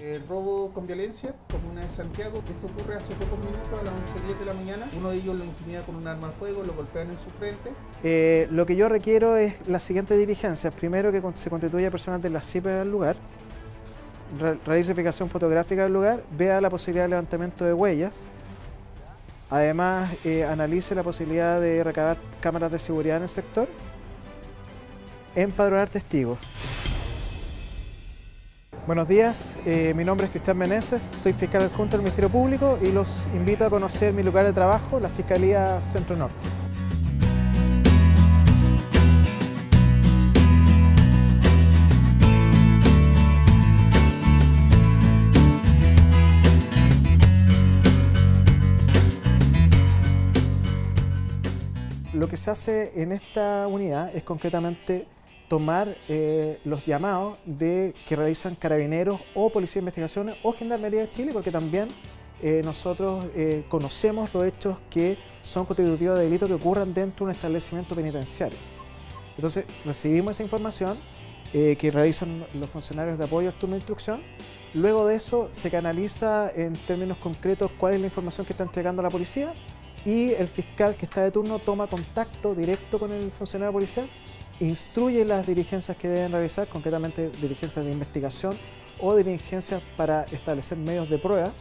El robo con violencia, comuna de Santiago. Esto ocurre hace pocos minutos, a las 11.10 de la mañana. Uno de ellos lo intimida con un arma de fuego, lo golpean en su frente. Eh, lo que yo requiero es las siguientes diligencias. Primero, que se constituya personal de la CIPE del lugar, re- realice fotográfica del lugar, vea la posibilidad de levantamiento de huellas. Además, eh, analice la posibilidad de recabar cámaras de seguridad en el sector. Empadronar testigos. Buenos días, eh, mi nombre es Cristian Meneses, soy fiscal adjunto del Ministerio Público y los invito a conocer mi lugar de trabajo, la Fiscalía Centro Norte. Se hace en esta unidad es concretamente tomar eh, los llamados de que realizan carabineros o policía de investigaciones o gendarmería de Chile, porque también eh, nosotros eh, conocemos los hechos que son constitutivos de delitos que ocurran dentro de un establecimiento penitenciario. Entonces recibimos esa información eh, que realizan los funcionarios de apoyo al turno de instrucción. Luego de eso se canaliza en términos concretos cuál es la información que está entregando la policía y el fiscal que está de turno toma contacto directo con el funcionario policial, instruye las diligencias que deben realizar, concretamente diligencias de investigación o diligencias para establecer medios de prueba.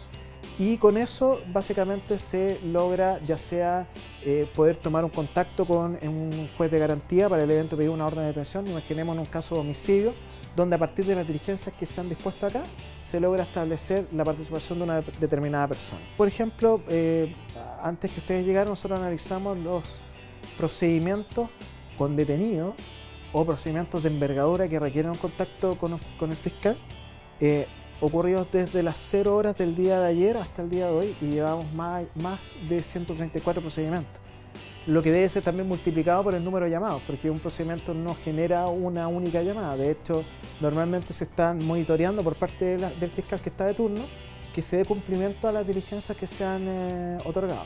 Y con eso básicamente se logra ya sea eh, poder tomar un contacto con un juez de garantía para el evento pedir una orden de detención. Imaginemos en un caso de homicidio, donde a partir de las diligencias que se han dispuesto acá, se logra establecer la participación de una determinada persona. Por ejemplo, eh, antes que ustedes llegaran, nosotros analizamos los procedimientos con detenidos o procedimientos de envergadura que requieren un contacto con, con el fiscal, eh, ocurridos desde las 0 horas del día de ayer hasta el día de hoy y llevamos más, más de 134 procedimientos. Lo que debe ser también multiplicado por el número de llamados, porque un procedimiento no genera una única llamada. De hecho, normalmente se están monitoreando por parte de la, del fiscal que está de turno que se dé cumplimiento a las diligencias que se han eh, otorgado.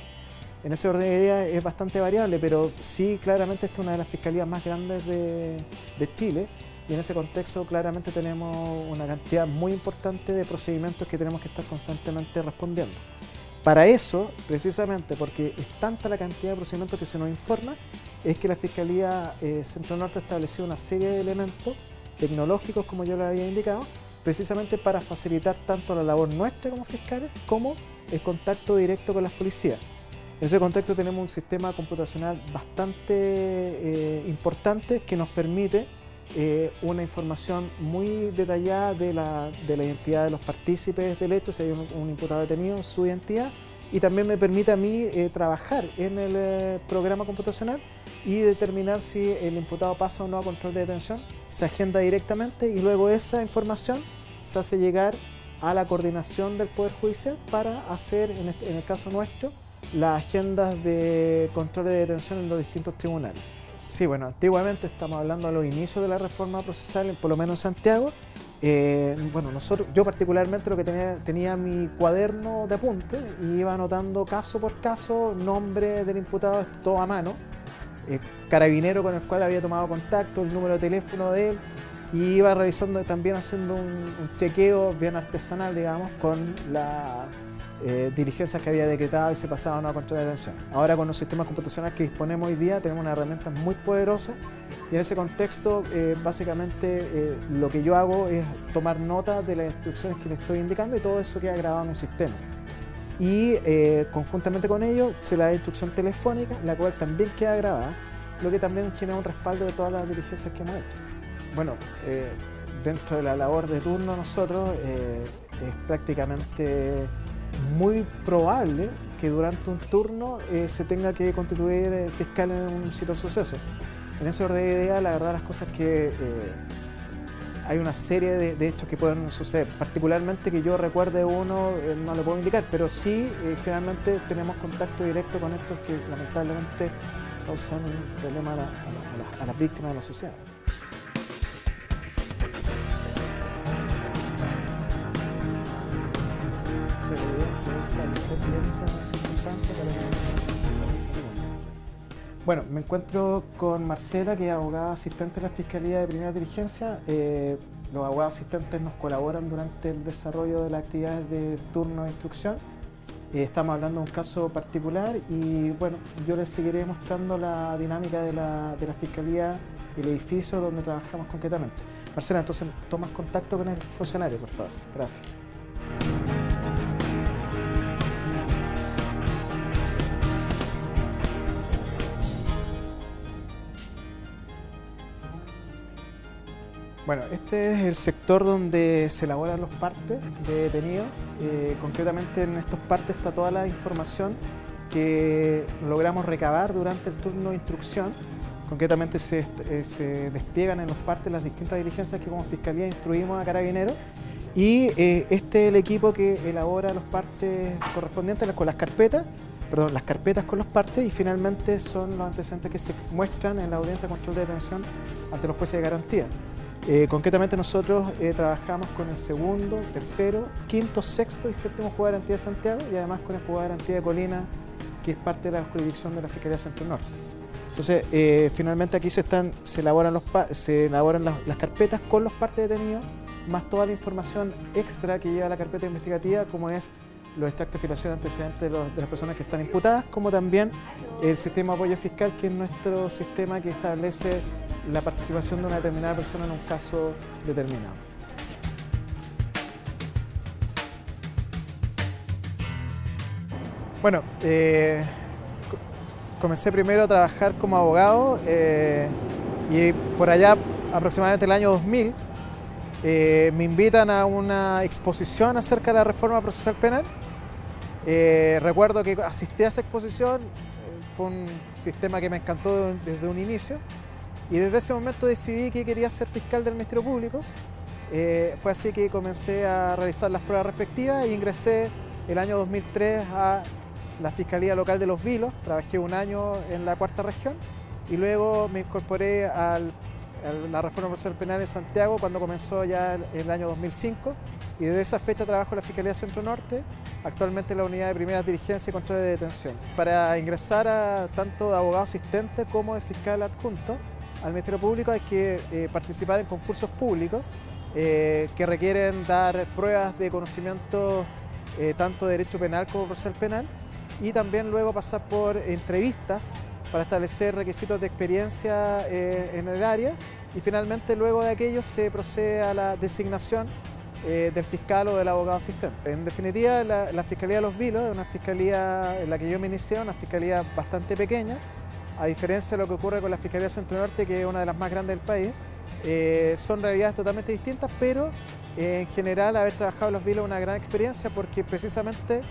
En ese orden de ideas es bastante variable, pero sí, claramente esta es una de las fiscalías más grandes de, de Chile y en ese contexto claramente tenemos una cantidad muy importante de procedimientos que tenemos que estar constantemente respondiendo. Para eso, precisamente porque es tanta la cantidad de procedimientos que se nos informa, es que la Fiscalía eh, Centro Norte ha establecido una serie de elementos tecnológicos, como yo le había indicado, precisamente para facilitar tanto la labor nuestra como fiscales como el contacto directo con las policías. En ese contexto tenemos un sistema computacional bastante eh, importante que nos permite eh, una información muy detallada de la, de la, identidad de los partícipes del hecho, si hay un, imputado detenido, su identidad, y también me permite a mí eh, trabajar en el eh, programa computacional y determinar si el imputado pasa o no a control de detención, se agenda directamente y luego esa información se hace llegar a la coordinación del Poder Judicial para hacer, en, este, en el caso nuestro, las agendas de control de detención en los distintos tribunales. Sí, bueno, antiguamente estamos hablando a los inicios de la reforma procesal, por lo menos en Santiago. Eh, bueno, nosotros, yo particularmente lo que tenía, tenía mi cuaderno de apunte y iba anotando caso por caso, nombre del imputado, todo a mano, eh, carabinero con el cual había tomado contacto, el número de teléfono de él, y iba realizando también haciendo un, un chequeo bien artesanal, digamos, con la eh, diligencias que había decretado y se pasaban a control de detención. Ahora con los sistemas computacionales que disponemos hoy día tenemos una herramienta muy poderosa y en ese contexto eh, básicamente eh, lo que yo hago es tomar nota de las instrucciones que le estoy indicando y todo eso queda grabado en un sistema. Y eh, conjuntamente con ello se le da instrucción telefónica, la cual también queda grabada, lo que también genera un respaldo de todas las diligencias que hemos hecho. Bueno, eh, dentro de la labor de turno nosotros eh, es prácticamente muy probable que durante un turno eh, se tenga que constituir el fiscal en un sitio de suceso. En ese orden de idea, la verdad las cosas que eh, hay una serie de, de, hechos que pueden suceder. Particularmente que yo recuerde uno, eh, no le puedo indicar, pero sí eh, generalmente tenemos contacto directo con estos que lamentablemente causan un problema a las víctimas de la sociedad. Para que bueno, me encuentro con Marcela, que es abogada asistente de la Fiscalía de Primera Diligencia. Eh, los abogados asistentes nos colaboran durante el desarrollo de las actividades de turno de instrucción. Eh, estamos hablando de un caso particular y bueno, yo les seguiré mostrando la dinámica de la, de la Fiscalía el edificio donde trabajamos concretamente. Marcela, entonces tomas contacto con el funcionario, por favor. Gracias. Bueno, este es el sector donde se elaboran los partes de detenidos. Eh, concretamente en estos partes está toda la información que logramos recabar durante el turno de instrucción. Concretamente se, eh, despliegan en los partes las distintas diligencias que como Fiscalía instruimos a Carabineros y eh, este es el equipo que elabora los partes correspondientes con las carpetas, perdón, las carpetas con los partes y finalmente son los antecedentes que se muestran en la audiencia de control de detención ante los jueces de garantía. Eh, concretamente nosotros eh, trabajamos con el segundo, tercero, quinto, sexto y séptimo jugador de garantía de Santiago y además con el jugador de garantía de Colina, que es parte de la jurisdicción de la Fiscalía Centro Norte. Entonces, eh, finalmente aquí se, elaboran, los, se elaboran las, carpetas con los partes detenidos, más toda la información extra que lleva la carpeta investigativa, como es los extractos de filación antecedentes de, de, las personas que están imputadas, como también el sistema de apoyo fiscal, que es nuestro sistema que establece la participación de una determinada persona en un caso determinado. Bueno, eh, comencé primero a trabajar como abogado eh, y por allá aproximadamente el año 2000 eh, me invitan a una exposición acerca de la reforma procesal penal. recuerdo que asistí a esa exposición, fue un sistema que me encantó desde un inicio y desde ese momento decidí que quería ser fiscal del Ministerio Público. Eh, fue así que comencé a realizar las pruebas respectivas e ingresé el año 2003 a la Fiscalía Local de Los Vilos. Trabajé un año en la cuarta región y luego me incorporé a la reforma procesal penal en Santiago cuando comenzó ya el, el, año 2005 y desde esa fecha trabajo en la Fiscalía Centro Norte, actualmente en la unidad de primera diligencia y control de detención. Para ingresar a tanto de abogado asistente como de fiscal adjunto, al Ministerio Público hay que eh, participar en concursos públicos eh, que requieren dar pruebas de conocimiento eh, tanto de derecho penal como procesal penal y también luego pasar por entrevistas para establecer requisitos de experiencia en el área y finalmente luego de aquello se procede a la designación del fiscal o del abogado asistente. En definitiva, la, la Fiscalía de los Vilos es una fiscalía en la que yo me inicié, una fiscalía bastante pequeña, a diferencia de lo que ocurre con la Fiscalía Centro Norte, que es una de las más grandes del país, eh, son realidades totalmente distintas, pero eh, en general haber trabajado en los vilos es una gran experiencia porque precisamente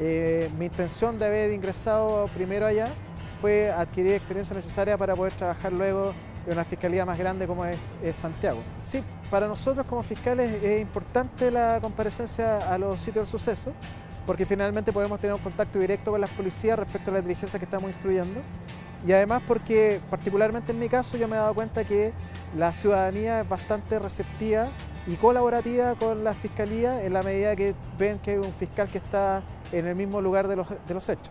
eh, mi intención de haber ingresado primero allá fue adquirir experiencia necesaria para poder trabajar luego en una fiscalía más grande como es, Santiago. Sí, para nosotros como fiscales es importante la comparecencia a los sitios del suceso porque finalmente podemos tener un contacto directo con las policías respecto a la diligencia que estamos instruyendo y además porque particularmente en mi caso yo me he dado cuenta que la ciudadanía es bastante receptiva y colaborativa con la fiscalía en la medida que ven que hay un fiscal que está en el mismo lugar de los, de los hechos.